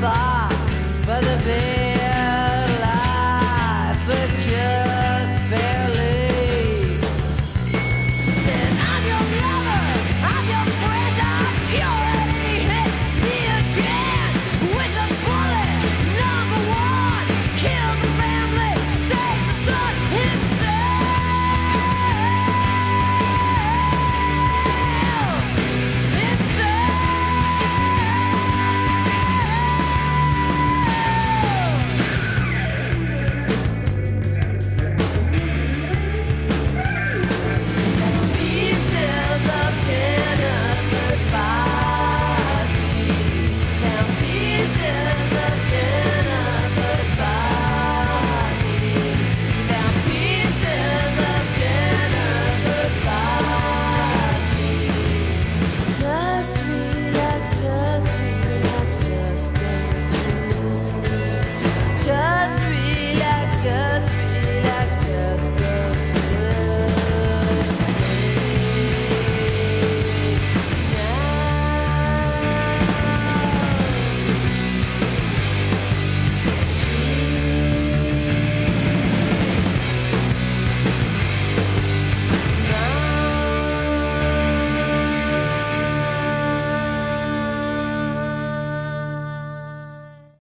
box by the.